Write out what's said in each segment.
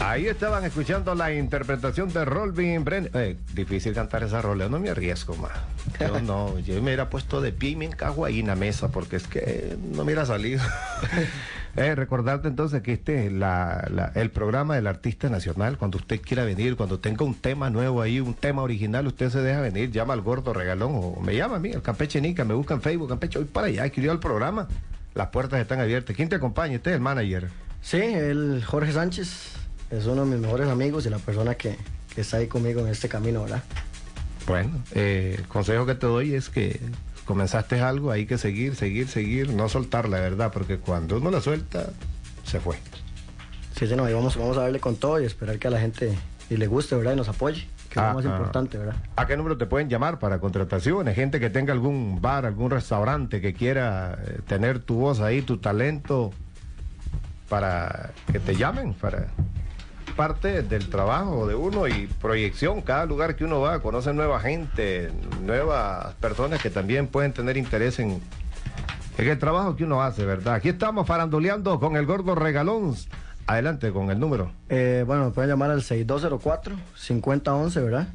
Ahí estaban escuchando la interpretación de Rolvin Brenner. Eh, difícil cantar esa rola, no me arriesgo más. Yo no, yo me hubiera puesto de pie y me encajo ahí en la mesa porque es que no me hubiera salido. eh, recordarte entonces que este es la, la- el programa del artista nacional. Cuando usted quiera venir, cuando tenga un tema nuevo ahí, un tema original, usted se deja venir, llama al gordo regalón o me llama a mí, el Campeche Nica, me busca en Facebook, Campeche, voy para allá, quiero ir al programa. Las puertas están abiertas. ¿Quién te acompaña? Este es el manager. Sí, el Jorge Sánchez es uno de mis mejores amigos y la persona que, que está ahí conmigo en este camino, ¿verdad? Bueno, eh, el consejo que te doy es que comenzaste algo, hay que seguir, seguir, seguir, no soltar la verdad, porque cuando uno la suelta, se fue. Sí, sí, no, y vamos, vamos a darle con todo y esperar que a la gente y le guste, ¿verdad? Y nos apoye, que es Ah, lo más ah. importante, ¿verdad? ¿A qué número te pueden llamar para contrataciones? Gente que tenga algún bar, algún restaurante que quiera eh, tener tu voz ahí, tu talento, para que te llamen, para parte del trabajo de uno y proyección. Cada lugar que uno va conoce nueva gente, nuevas personas que también pueden tener interés en, el trabajo que uno hace, ¿verdad? Aquí estamos faranduleando con el gordo regalón. Adelante con el número. Eh, bueno, pueden llamar al 6204-5011, ¿verdad?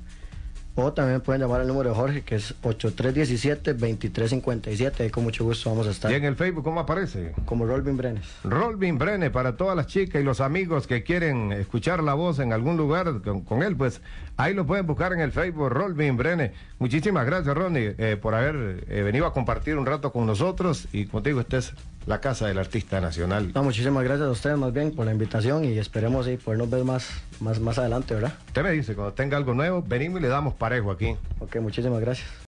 O también pueden llamar al número de Jorge, que es 8317-2357. Ahí con mucho gusto vamos a estar. Y en el Facebook, ¿cómo aparece? Como Rolvin Brenes. Rolvin Brene para todas las chicas y los amigos que quieren escuchar la voz en algún lugar con, con él, pues ahí lo pueden buscar en el Facebook, Rolvin Brene. Muchísimas gracias, Ronnie, eh, por haber eh, venido a compartir un rato con nosotros y contigo esta es la casa del artista nacional. No, muchísimas gracias a ustedes más bien por la invitación y esperemos sí, podernos ver más, más, más adelante, ¿verdad? Usted me dice, cuando tenga algo nuevo, venimos y le damos parejo aquí. Ok, muchísimas gracias.